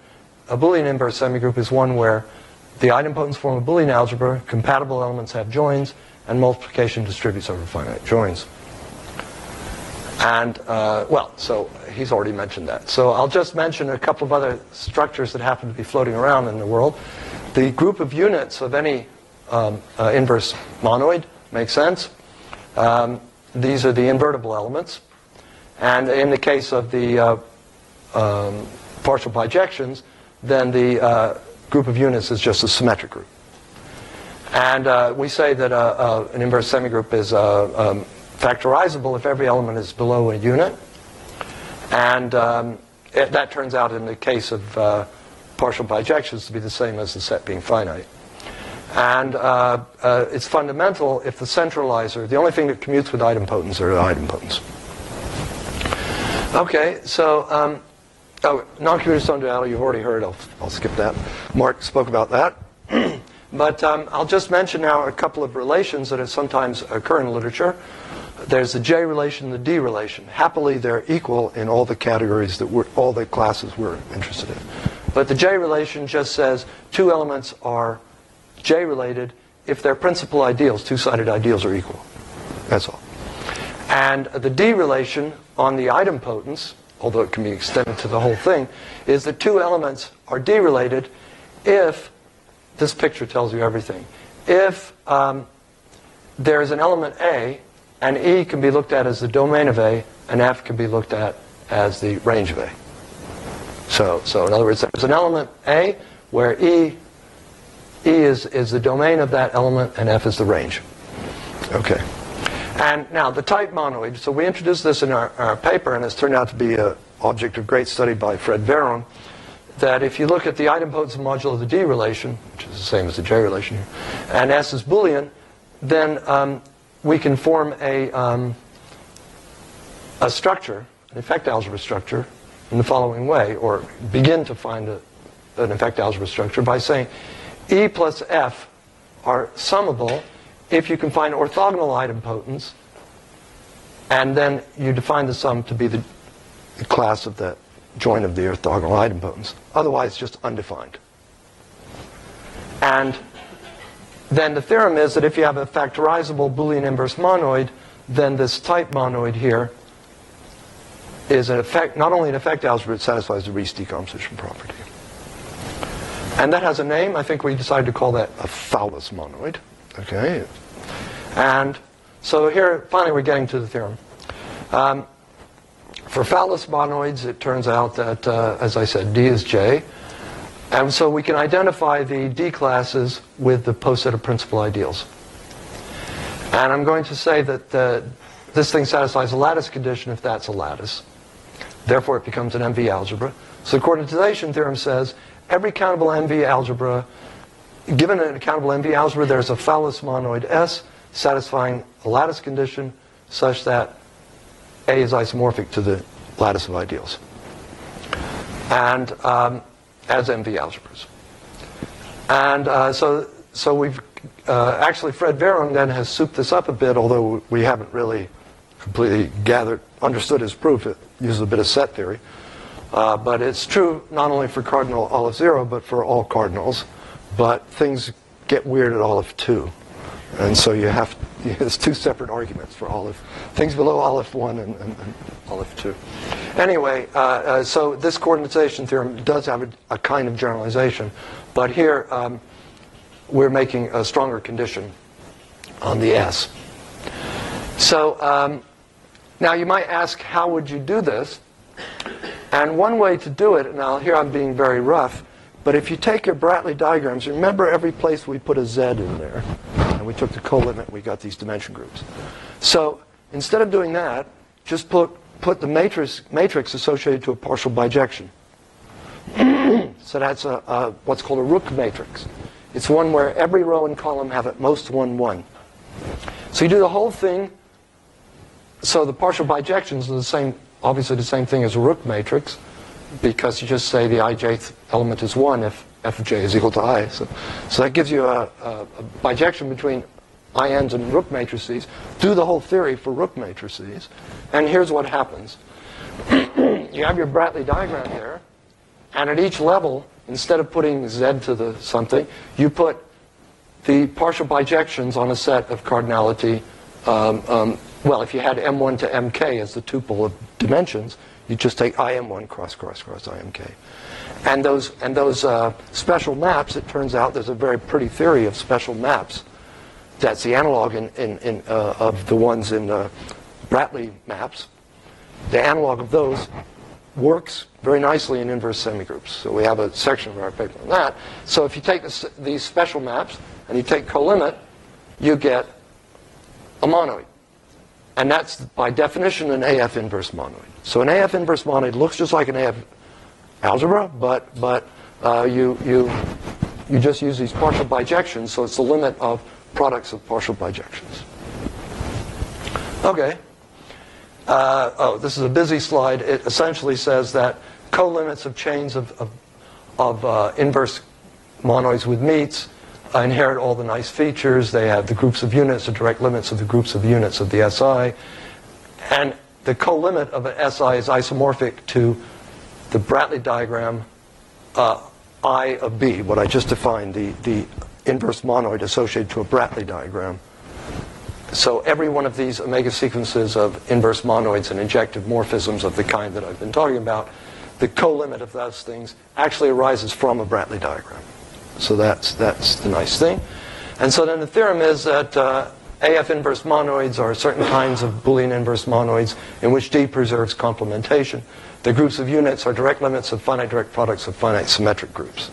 a Boolean inverse semigroup is one where the idempotents form a Boolean algebra, compatible elements have joins, and multiplication distributes over finite joins. And, uh, well, so he's already mentioned that. So I'll just mention a couple of other structures that happen to be floating around in the world. The group of units of any um, uh, inverse monoid makes sense. Um, these are the invertible elements. And in the case of the uh, um, partial bijections, then the uh, group of units is just a symmetric group. And uh, we say that uh, uh, an inverse semigroup is um, factorizable if every element is below a unit. And um, it, that turns out in the case of partial bijections to be the same as the set being finite. And uh, uh, it's fundamental if the centralizer, the only thing that commutes with idempotents are idempotents. Okay, so um, oh, non-commutative duality you've already heard. I'll, I'll skip that. Mark spoke about that. but um, I'll just mention now a couple of relations that sometimes occur in literature. There's the J relation, and the D relation. Happily, they're equal in all the categories that we're, all the classes we're interested in. But the J relation just says two elements are J related if their principal ideals, two-sided ideals, are equal. That's all. And the D relation on the idempotents, although it can be extended to the whole thing, is that two elements are D related if this picture tells you everything. If um, there is an element A, and E can be looked at as the domain of A, and F can be looked at as the range of A. So, so in other words, there's an element A where E, E is, is the domain of that element, and F is the range. Okay. And now the type monoid. So we introduced this in our, our paper, and it's turned out to be an object of great study by Fred Wehrung. That if you look at the idempotence of the D relation, which is the same as the J relation here, and S is Boolean, then um, we can form a, um, a structure, an effect algebra structure, in the following way, or begin to find a, an effect algebra structure by saying E plus F are summable if you can find orthogonal idempotents, and then you define the sum to be the, class of the joint of the orthogonal idempotents. Otherwise, just undefined. And then the theorem is that if you have a factorizable Boolean inverse monoid, then this type monoid here is an effect, not only an effect algebra, it satisfies the Riesz decomposition property. And that has a name. I think we decided to call that a Foulis monoid. Okay. And so here, finally, we're getting to the theorem. Um, for Foulis monoids, it turns out that, uh, as I said, D is J. And so we can identify the D classes with the poset of principal ideals. And I'm going to say that uh, this thing satisfies a lattice condition if that's a lattice. Therefore, it becomes an MV algebra. So the coordinatization theorem says every countable MV algebra, given an countable MV algebra, there's a Foulis monoid S satisfying a lattice condition such that A is isomorphic to the lattice of ideals. And um, as MV algebras. And uh, so, so we've uh, actually Fred Wehrung then has souped this up a bit, although we haven't really completely gathered, understood his proof. It uses a bit of set theory. Uh, but it's true not only for cardinal 0, but for all cardinals. But things get weird at Aleph 2. And so you have, there's two separate arguments for Aleph. Things below Aleph 1 and, and, and Aleph 2. Anyway, uh, uh, so this coordinatization theorem does have a, a kind of generalization. But here, um, we're making a stronger condition on the S. So um, now you might ask, how would you do this? And one way to do it, now here I'm being very rough, but if you take your Bratteli diagrams, remember every place we put a Z in there. And we took the colimit, we got these dimension groups. So instead of doing that, just put, put the matrix, matrix associated to a partial bijection. so that's a, a, what's called a Rook matrix. It's one where every row and column have at most one, one. So you do the whole thing. So the partial bijections are the same, obviously the same thing as a Rook matrix because you just say the ijth element is 1 if f of j is equal to i. So, so that gives you a, a, a bijection between INs and Rook matrices. Do the whole theory for Rook matrices. And here's what happens. you have your Bratteli diagram here, and at each level, instead of putting z to the something, you put the partial bijections on a set of cardinality um, um, well, if you had M1 to MK as the tuple of dimensions, you just take IM1 cross cross cross IMK. And those, and those uh, special maps, it turns out there's a very pretty theory of special maps that's the analog in, in, in, uh, of the ones in uh, Bratteli maps. The analog of those works very nicely in inverse semigroups. So we have a section of our paper on that. So if you take this, these special maps and you take colimit, you get a monoid. And that's, by definition, an AF inverse monoid. So an AF inverse monoid looks just like an AF algebra, but, but uh, you, you, you just use these partial bijections, so it's the limit of products of partial bijections. Okay. Uh, oh, this is a busy slide. It essentially says that colimits of chains of, of, of uh, inverse monoids with meets uh, inherit all the nice features. They have the groups of units, the direct limits of the groups of units of the SI. And the colimit of an SI is isomorphic to the Bratteli diagram uh, I of B, what I just defined, the, the inverse monoid associated to a Bratteli diagram. So every one of these omega sequences of inverse monoids and injective morphisms of the kind that I've been talking about, the colimit of those things actually arises from a Bratteli diagram. So that's, that's the nice thing. And so then the theorem is that uh, AF inverse monoids are certain kinds of Boolean inverse monoids in which D preserves complementation. The groups of units are direct limits of finite direct products of finite symmetric groups.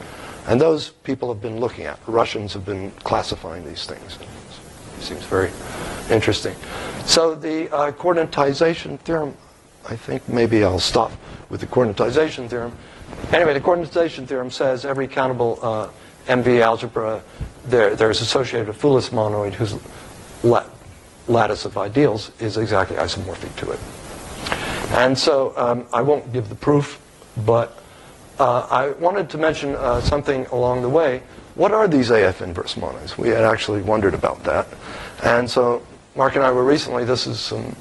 And those people have been looking at. Russians have been classifying these things. It seems very interesting. So the uh, coordinatization theorem, I think maybe I'll stop with the coordinatization theorem. Anyway, the coordinatization theorem says every countable uh, MV algebra, there, there's associated a Foulis monoid whose la- lattice of ideals is exactly isomorphic to it. And so um, I won't give the proof, but uh, I wanted to mention uh, something along the way. What are these AF inverse monoids? We had actually wondered about that. And so Mark and I were recently, this is some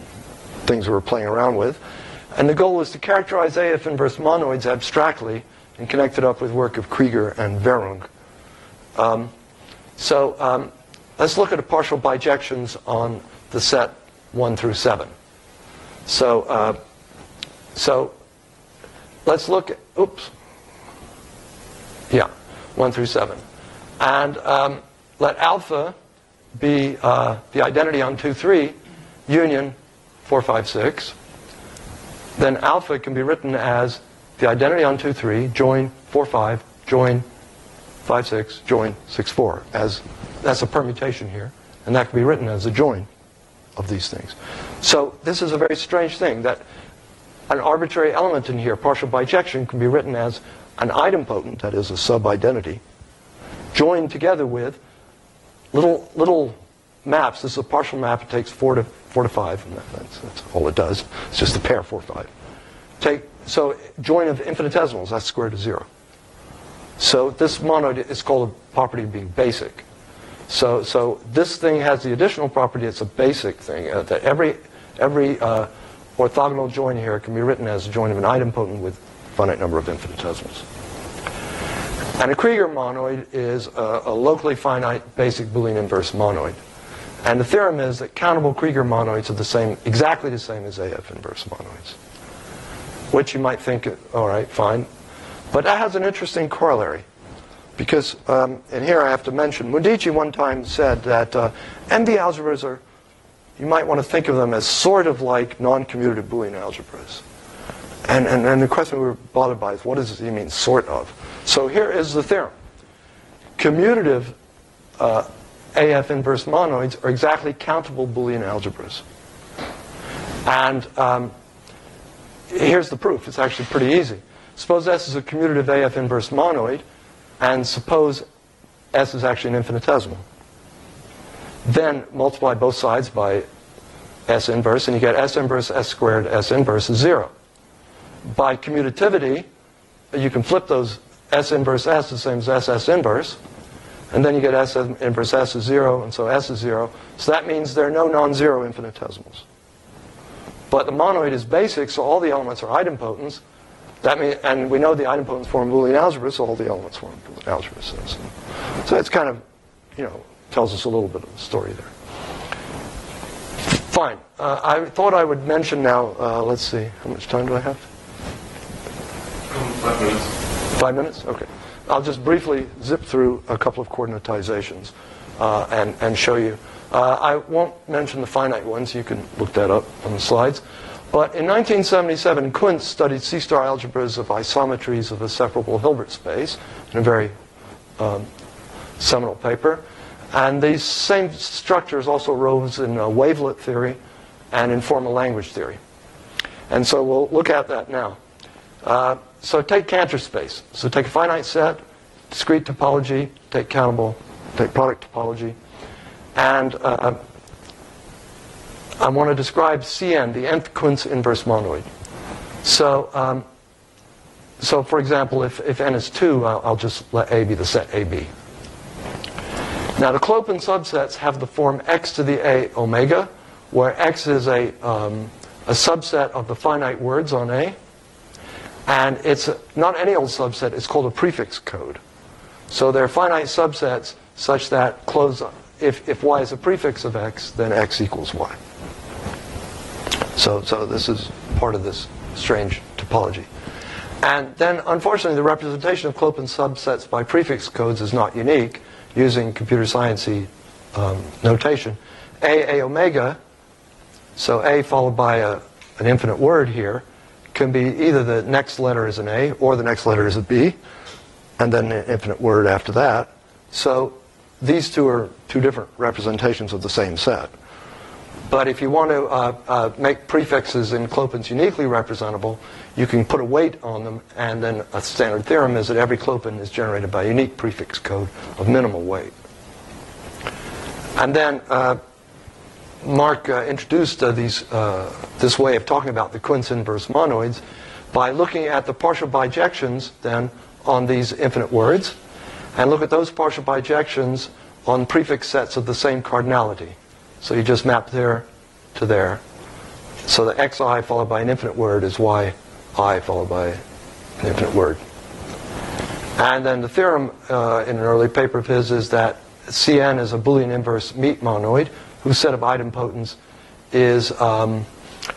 things we were playing around with. And the goal was to characterize AF inverse monoids abstractly and connect it up with work of Krieger and Wehrung. Um, so um, let's look at the partial bijections on the set 1 through 7. So, uh, so let's look at, oops. Yeah, 1 through 7. And um, let alpha be uh, the identity on 2, 3, union 4, 5, 6. Then alpha can be written as the identity on 2, 3, join 4, 5, join 5, 6, join 6, 4. As, that's a permutation here. And that can be written as a join of these things. So this is a very strange thing that an arbitrary element in here, partial bijection, can be written as an idempotent, that is a sub-identity, joined together with little little maps. This is a partial map. It takes four to four to five, that's, that's all it does. It's just a pair, four five. Take so join of infinitesimals. That's square root of zero. So this monoid is called a property of being basic. So so this thing has the additional property. It's a basic thing uh, that every every uh, orthogonal join here can be written as a join of an idempotent with finite number of infinitesimals. And a Krieger monoid is a, a, locally finite basic Boolean inverse monoid. And the theorem is that countable Krieger monoids are the same, exactly the same as AF inverse monoids. Which you might think, all right, fine. But that has an interesting corollary. Because, um, and here I have to mention, Mundici one time said that uh, MV algebras are, you might want to think of them as sort of like non-commutative Boolean algebras. And, and, and the question we were bothered by is what does he mean, sort of? So here is the theorem. Commutative uh, AF inverse monoids are exactly countable Boolean algebras. And um, here's the proof. It's actually pretty easy. Suppose S is a commutative AF inverse monoid, and suppose S is actually an infinitesimal. Then multiply both sides by S inverse, and you get S inverse S squared S inverse is 0. By commutativity, you can flip those S inverse S the same as S S inverse. And then you get S inverse S is 0, and so S is 0. So that means there are no non-zero infinitesimals. But the monoid is basic, so all the elements are idempotents. That mean, and we know the idempotents form Boolean algebra, so all the elements form Boolean algebra. So, so it's kind of, you know, tells us a little bit of the story there. fine. Uh, I thought I would mention now, uh, let's see, how much time do I have? Five minutes. Five minutes? Okay. I'll just briefly zip through a couple of coordinatizations uh, and, and show you. Uh, I won't mention the finite ones. You can look that up on the slides. But in 1977, Cuntz studied C-star algebras of isometries of a separable Hilbert space in a very um, seminal paper. And these same structures also arose in uh, wavelet theory and in formal language theory. And so we'll look at that now. Uh, so take Cantor space. So take a finite set, discrete topology, take countable, take product topology, and uh, I want to describe Cn, the nth Cuntz inverse monoid. So, um, so for example, if, if n is 2, I'll, I'll just let A be the set AB. Now the clopen subsets have the form x to the a omega, where x is a, um, a subset of the finite words on A. And it's not any old subset, it's called a prefix code. So they're finite subsets such that close, if, if y is a prefix of x, then x equals y. So, so this is part of this strange topology. And then, unfortunately, the representation of clopen subsets by prefix codes is not unique using computer sciencey um, notation. A, A omega, so A followed by a, an infinite word here, can be either the next letter is an A or the next letter is a B, and then an infinite word after that. So these two are two different representations of the same set. But if you want to uh, uh, make prefixes in clopens uniquely representable, you can put a weight on them, and then a standard theorem is that every clopen is generated by a unique prefix code of minimal weight. And then uh, Mark uh, introduced uh, these, uh, this way of talking about the Cuntz inverse monoids by looking at the partial bijections then on these infinite words, and look at those partial bijections on prefix sets of the same cardinality. So you just map there to there. So the xi followed by an infinite word is yi followed by an infinite word. And then the theorem uh, in an early paper of his is that Cn is a Boolean inverse meet monoid whose set of idempotents is um,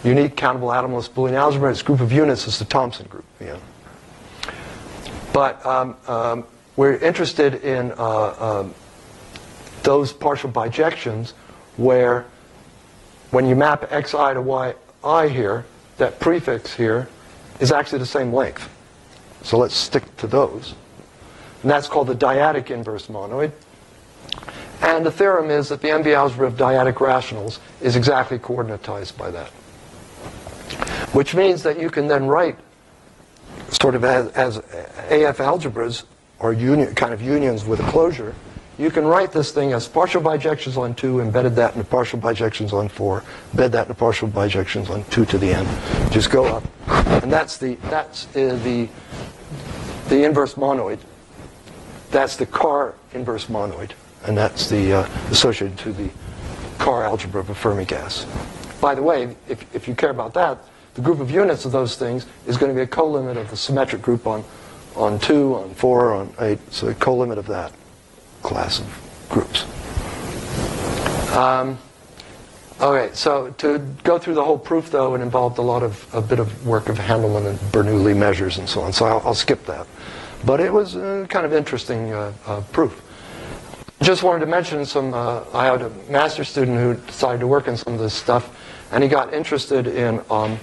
unique countable atomless Boolean algebra. Its group of units is the Thompson group. But um, um, we're interested in uh, um, those partial bijections where when you map xi to yi here, that prefix here is actually the same length. So let's stick to those. And that's called the dyadic inverse monoid. And the theorem is that the MV algebra of dyadic rationals is exactly coordinatized by that. Which means that you can then write sort of as, as AF algebras or union, kind of unions with a closure you can write this thing as partial bijections on 2, embedded that into partial bijections on 4, embed that into partial bijections on 2 to the n. Just go up. And that's the, that's uh, the, the inverse monoid. That's the CAR inverse monoid. And that's the uh, associated to the CAR algebra of a Fermi gas. By the way, if, if you care about that, the group of units of those things is going to be a colimit of the symmetric group on, on 2, on 4, on 8. So a colimit of that class of groups. Um, okay, so to go through the whole proof, though, it involved a lot of a bit of work of Handelman and Bernoulli measures and so on. So I'll, I'll skip that. But it was a kind of interesting uh, uh, proof. Just wanted to mention some. Uh, I had a master student who decided to work on some of this stuff, and he got interested in um,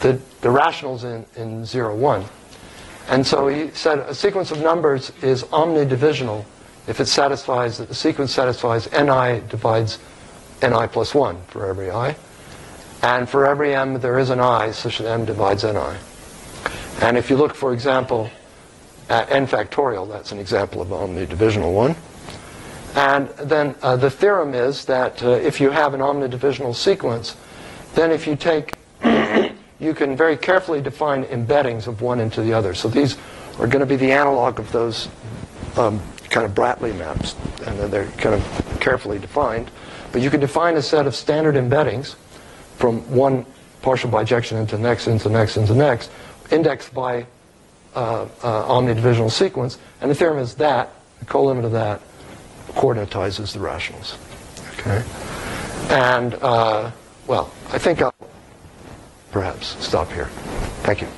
the, the rationals in, in 0, 1. And so he said a sequence of numbers is omnidivisional if it satisfies, that the sequence satisfies ni divides ni plus 1 for every i. And for every m, there is an i such that m divides ni. And if you look, for example, at n factorial, that's an example of an omnidivisional one. And then uh, the theorem is that uh, if you have an omnidivisional sequence, then if you take, you can very carefully define embeddings of one into the other. So these are going to be the analog of those um, kind of Bratteli maps, and they're kind of carefully defined. But you can define a set of standard embeddings from one partial bijection into next, into the next, into next, indexed by uh, uh, omnidivisional sequence, and the theorem is that, the colimit of that, coordinatizes the rationals. Okay? And uh, well, I think I'll perhaps stop here. Thank you.